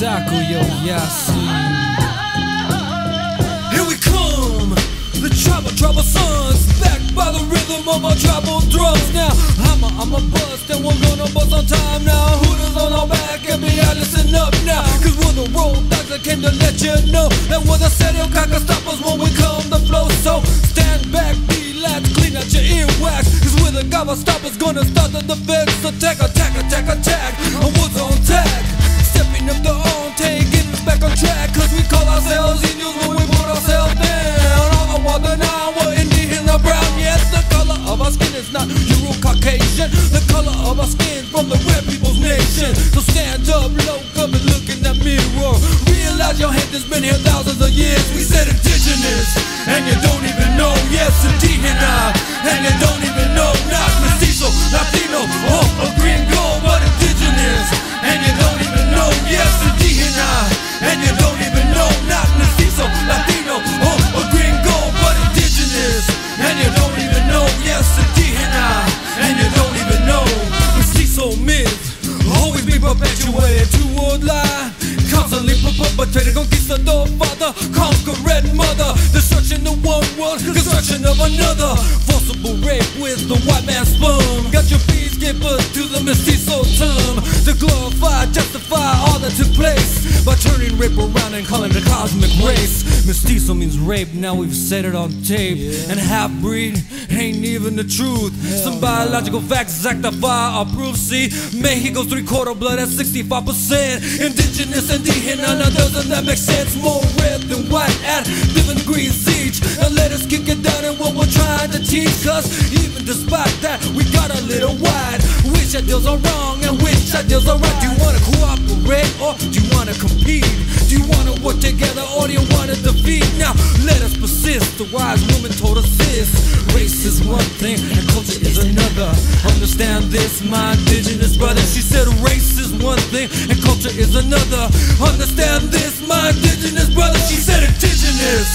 Dakuyo Yasin. Here I'm a bust, and we're gonna bust on time now. Hooters on our back, and be listen up now. Cause we're the road dogs that came to let you know that we're the set of cocker stoppers when we come to flow. So stand back, be lads, clean out your earwax. Cause we're the gobble stoppers, gonna start the defense. Attack, attack, attack, attack. And what's on tag? Stepping up the our skin from the red people's nation. So stand up, look up and look in that mirror. Realize your head has been here thousands of years. We said indigenous, and you don't even know. Constantly perpetrated, conquistador father, conquer red mother, destruction of one world, construction of another. Forcible rape with the white man's sperm. Got your feet given to the mestizo term to glorify, justify all that took place by rape around and calling it a cosmic race. Mestizo means rape, now we've said it on tape. And half breed ain't even the truth. Some biological facts exactify our proof. See, Mexico's three quarter blood at 65%. Indigenous indígena, now doesn't that make sense? More red than white at 11 degrees each. Now let us kick it down in what we're trying to teach. Cause even despite that, we got a little wide. Which ideals are wrong and which ideals are right? Do you wanna cooperate or do you wanna compete? Do you wanna work together or do you wanna defeat? Now let us persist. The wise woman told us this. Race is one thing and culture is another. Understand this, my indigenous brother. She said race is one thing and culture is another. Understand this, my indigenous brother. She said indigenous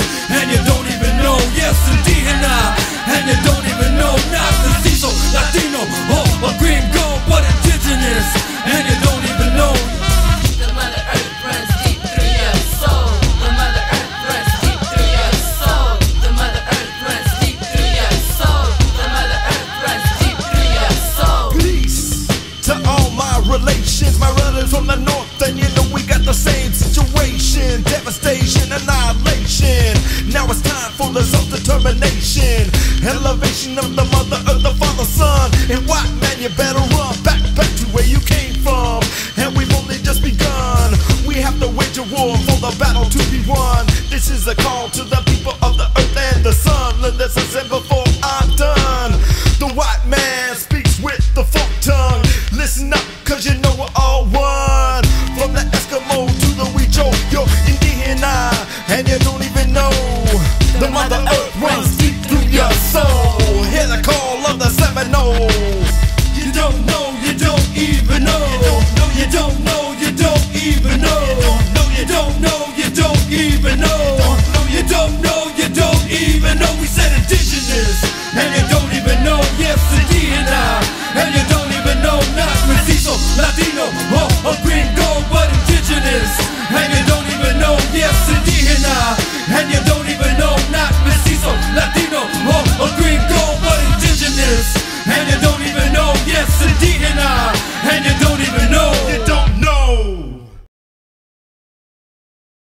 the self-determination, elevation of the mother of the father, son, and white man, you better run back, back to where you came from, and we've only just begun. We have to wage a war for the battle to be won. This is a call to the